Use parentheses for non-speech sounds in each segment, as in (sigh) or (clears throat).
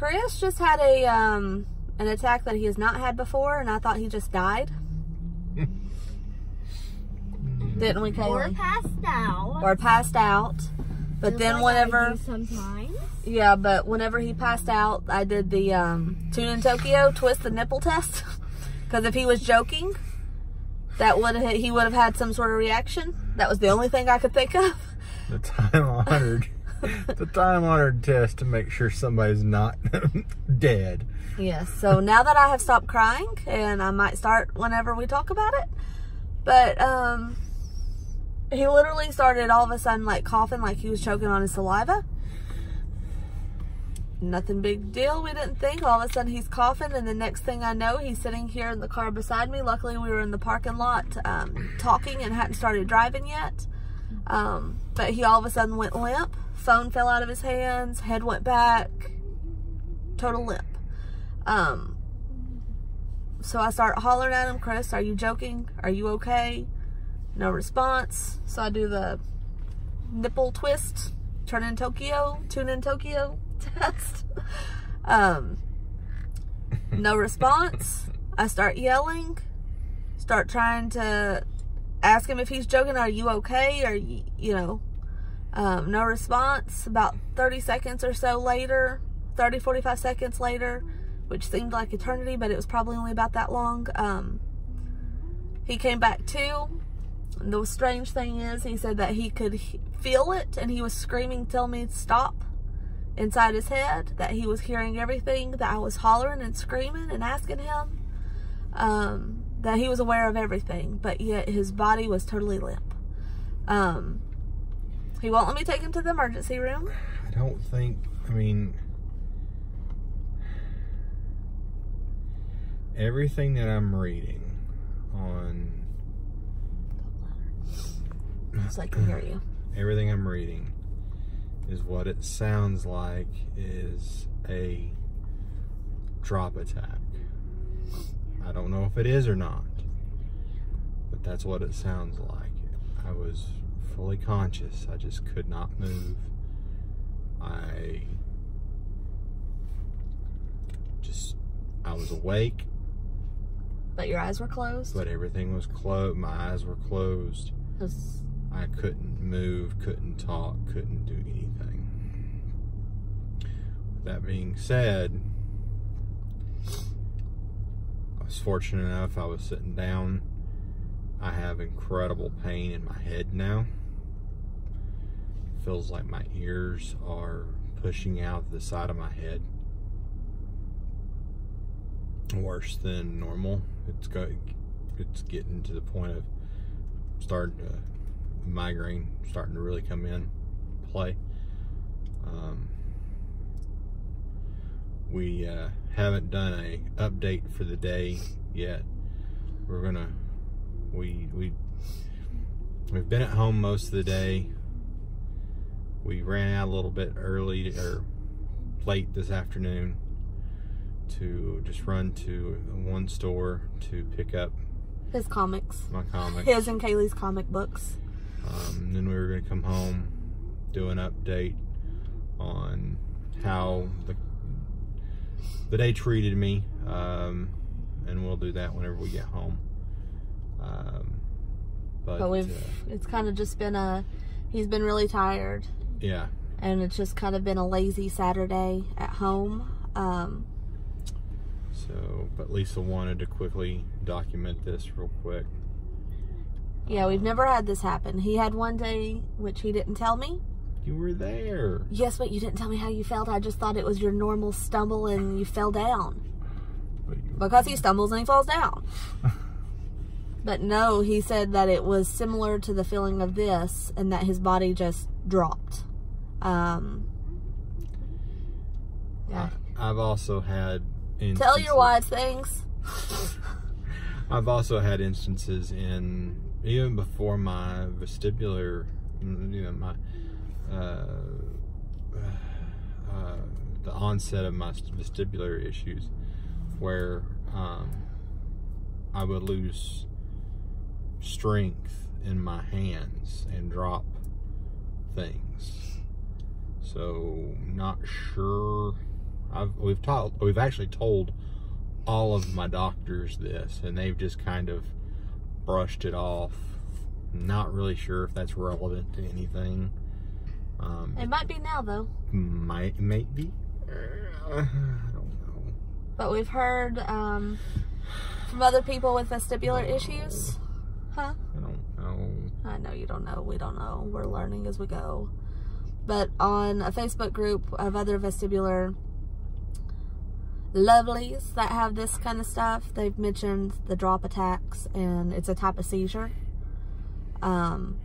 Chris just had a um an attack that he has not had before, and I thought he just died. (laughs) Didn't we, Kaylee? Or Kaylee? passed out. Or passed out. But Just then like whenever, sometimes. yeah, but whenever he passed out, I did the um, tune in Tokyo twist the nipple test. (laughs) Because if he was joking, that would he would have had some sort of reaction. That was the only thing I could think of. The time honored, (laughs) (laughs) the time honored test to make sure somebody's not (laughs) dead. Yes. So now that I have stopped crying, and I might start whenever we talk about it, but um, he literally started all of a sudden like coughing, like he was choking on his saliva. Nothing big deal. We didn't think. All of a sudden he's coughing, and the next thing I know, he's sitting here in the car beside me. Luckily, we were in the parking lot um, talking and hadn't started driving yet. Um, but he all of a sudden went limp. Phone fell out of his hands. Head went back. Total limp. Um, so I start hollering at him, Chris, are you joking? Are you okay? No response. So I do the nipple twist, turn in Tokyo, tune in Tokyo (laughs) test. Um, no response. I start yelling, start trying to ask him if he's joking. Are you okay? Or, you, know, um, no response. About 30 seconds or so later, 30, 45 seconds later, which seemed like eternity, but it was probably only about that long. Um, he came back too. The strange thing is, he said that he could feel it and he was screaming, Tell me stop inside his head, that he was hearing everything, that I was hollering and screaming and asking him. Um, that he was aware of everything, but yet his body was totally limp. Um, he won't let me take him to the emergency room. I don't think. I mean, everything that I'm reading on So I can hear you. (clears throat) everything I'm reading is what it sounds like is a drop attack. I don't know if it is or not, but that's what it sounds like. I was fully conscious. I just could not move. I just I was awake, But your eyes were closed. but everything was closed. My eyes were closed. 'Cause- I couldn't move, couldn't talk, couldn't do anything. With that being said, I was fortunate enough I was sitting down. I have incredible pain in my head now. Feels like my ears are pushing out the side of my head. Worse than normal. It's go it's getting to the point of starting to migraine starting to really come in play. Um, we uh, haven't done a update for the day yet. We're gonna we we we've been at home most of the day. We ran out a little bit early or late this afternoon to just run to one store to pick up His comics. my comics. His and Kaylee's comic books. Um, then we were going to come home, do an update on how the the day treated me, um, and we'll do that whenever we get home. Um, but But we've, uh, it's kind of just been a, he's been really tired. yeah, And it's just kind of been a lazy Saturday at home. Um, so but Lisa wanted to quickly document this real quick. yeah, we've Um, never had this happen. He had one day, which he didn't tell me. You were there. Yes, but you didn't tell me how you felt. I just thought it was your normal stumble and you fell down. You- Because he stumbles and he falls down. (laughs) but no, he said that it was similar to the feeling of this and that his body just dropped. Um, yeah. I, I've also had Tell your wives things. (laughs) I've also had instances in even before my vestibular, you know, my uh, uh, the onset of my vestibular issues, where um, I would lose strength in my hands and drop things. So not sure I've we've taught we've actually told all of my doctors this, and they've just kind of brushed it off. Not really sure if that's relevant to anything. Um, It might be now though. might maybe. Uh, I don't know. But we've heard um, from other people with vestibular issues. Huh? I don't know. I know you don't know. We don't know. We're learning as we go. But on a Facebook group of other vestibular lovelies that have this kind of stuff, they've mentioned the drop attacks and it's a type of seizure. Um,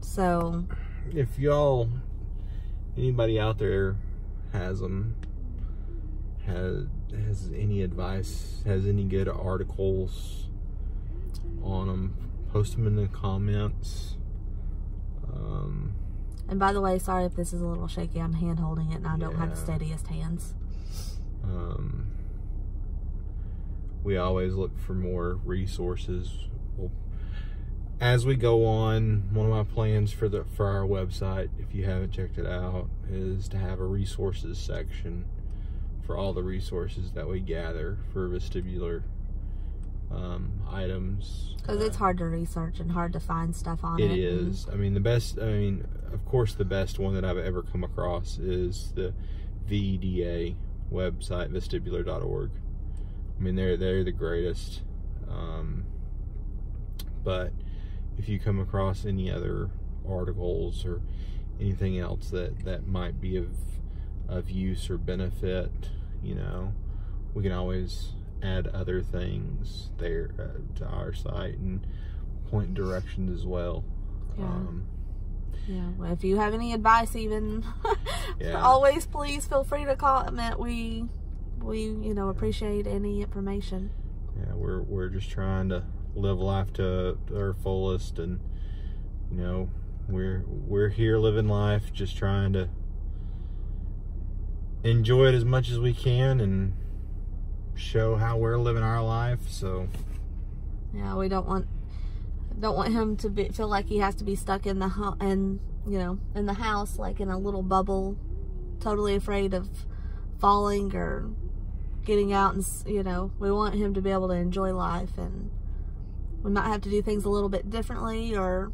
so, If y'all, anybody out there has them, has has any advice, has any good articles on them, post them in the comments. Um, and by the way, sorry if this is a little shaky. I'm hand holding it and I don't have the steadiest hands. Um, we always look for more resources. Well, as we go on, one of my plans for the for our website, if you haven't checked it out, is to have a resources section for all the resources that we gather for vestibular um, items. Because it's Uh, hard to research and hard to find stuff on it. it is. I mean, the best. I mean, of course, the best one that I've ever come across is the VEDA website, vestibular.org. I mean, they're they're the greatest. Um, but if you come across any other articles or anything else that that might be of of use or benefit, you know, we can always add other things there uh, to our site and point directions as well. Yeah. Um, Yeah, well, if you have any advice, even (laughs) Yeah. always please feel free to comment. We we you know appreciate any information. yeah, we're we're just trying to live life to, our fullest, and you know, we're we're here living life, just trying to enjoy it as much as we can and show how we're living our life. So Yeah, we don't want don't want him to be, feel like he has to be stuck in the hu- and you know in the house like in a little bubble, totally afraid of falling or getting out and you know we want him to be able to enjoy life and we might have to do things a little bit differently or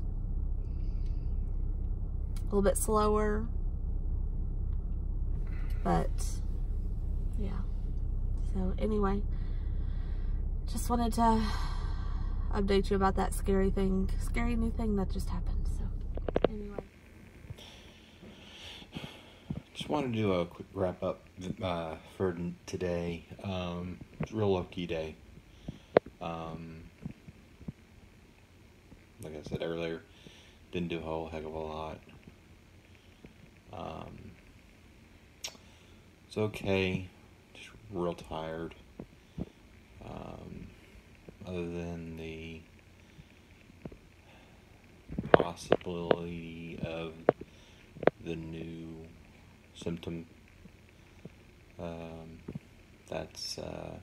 a little bit slower but yeah so anyway just wanted to update you about that scary thing scary new thing that just happened so anyway Just wanted to do a quick wrap up uh, for today. Um, it's a real low key day. Um, I said earlier, didn't do a whole heck of a lot. Um, it's okay. Just real tired. Um, other than the possibility of the new symptom. Um, that's uh,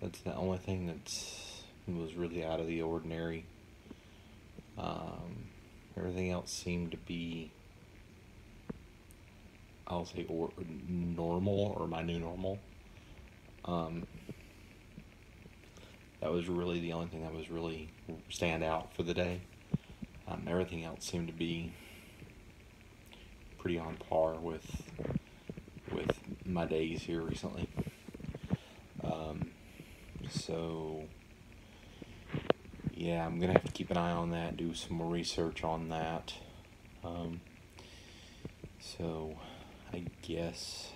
that's the only thing that's was really out of the ordinary. Um, everything else seemed to be, I'll say, or, normal or my new normal. Um, that was really the only thing that was really stand out for the day. Um, everything else seemed to be pretty on par with with my days here recently. Um, so yeah, I'm gonna have to keep an eye on that, do some more research on that. Um, so I guess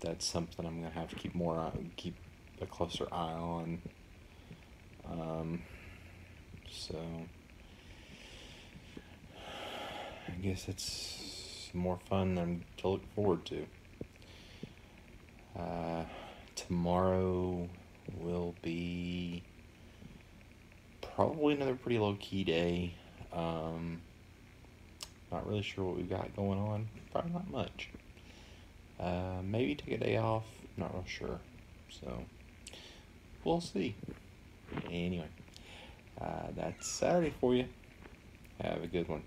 that's something I'm gonna have to keep more eye- keep a closer eye on. Um, so I guess it's more fun than to look forward to. Uh, tomorrow will be probably another pretty low key day. Um, not really sure what we've got going on. Probably not much. Uh, maybe take a day off. Not real sure. So we'll see. Anyway, uh, that's Saturday for you. Have a good one.